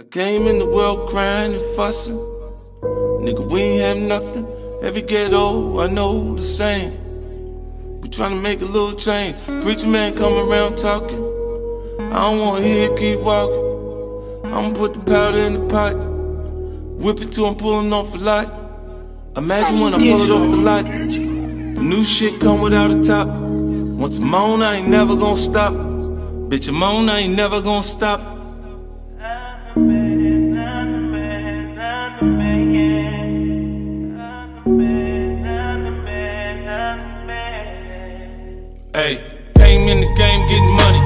I came in the world crying and fussing. Nigga, we ain't have nothing. Every ghetto, I know the same. We trying to make a little change. Preacher man come around talking. I don't wanna hear it, keep walking. I'ma put the powder in the pot. Whip it till I'm pulling off a lot. Imagine when I pull it off the lot. The new shit come without a top. Once I'm on, I ain't never gonna stop. Bitch, I'm on, I ain't never gonna stop. In the game getting money.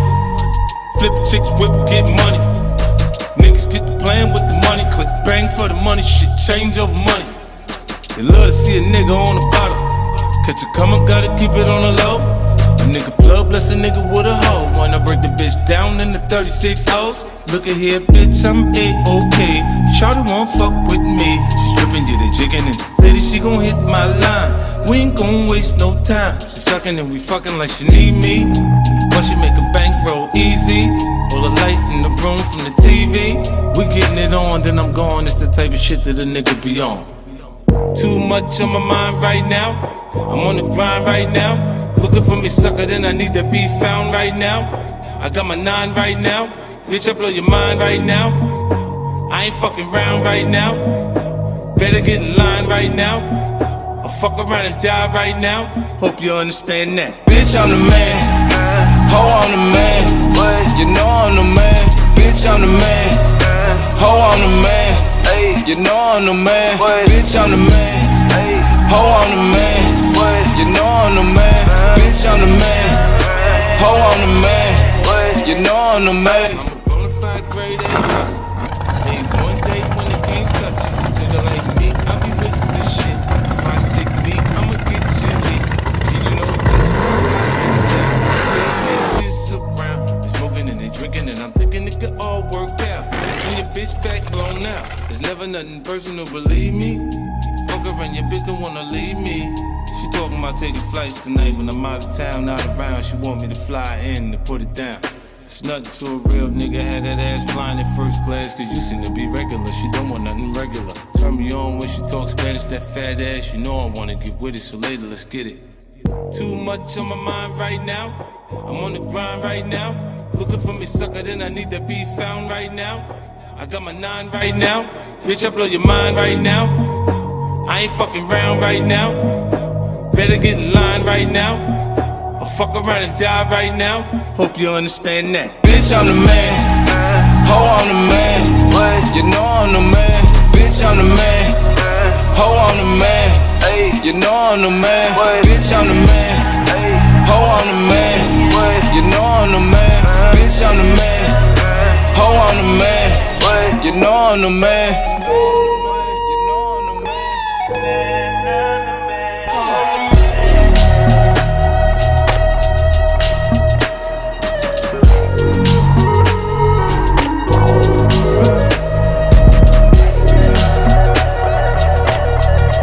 Flip chicks, whip, get money. Niggas get to playing with the money. Click bang for the money. Shit change over money. They love to see a nigga on the bottom. Catch a come up, gotta keep it on the low. A nigga plug, bless a nigga with a hoe. Wanna break the bitch down in the 36 hoes. Look at here, bitch, I'm A-OK. Shawty won't fuck with me. Stripping, you the jigging, and lady, she gon' hit my line. We ain't gon' waste no time. She sucking and we fucking like she need me. But she make a bankroll easy. All the light in the room from the TV. We getting it on, then I'm gone. It's the type of shit that a nigga be on. Too much on my mind right now. I'm on the grind right now. Looking for me, sucker, then I need to be found right now. I got my nine right now. Bitch, I blow your mind right now. I ain't fucking round right now. Better get in line right now. I'll fuck around and die right now. Hope you understand that. Bitch, I'm the man. Ho, I'm the man. You know I'm the man. Bitch, I'm the man. Ho, I'm the man. You know I'm the man. Bitch, I'm the man. Ho, I'm the man. You know I'm the man. Bitch, I'm the man. Bitch back blown out. There's never nothing personal, believe me. Fuck and your bitch don't wanna leave me. She talking about taking flights tonight when I'm out of town, not around. She want me to fly in to put it down. It's nothing to a real nigga, had that ass flying in first class, cause you seem to be regular. She don't want nothing regular. Turn me on when she talks Spanish, that fat ass, you know I wanna get with it, so later let's get it. Too much on my mind right now. I'm on the grind right now. Looking for me, sucker, then I need to be found right now. I got my nine right now. Bitch, I blow your mind right now. I ain't fucking round right now. Better get in line right now. I'll fuck around and die right now. Hope you understand that. Bitch, I'm the man. Ho, I'm the man. You know I'm the man. Bitch, I'm the man. Ho, I'm the man. You know I'm the man. Bitch, I'm the man. Know I'm the man.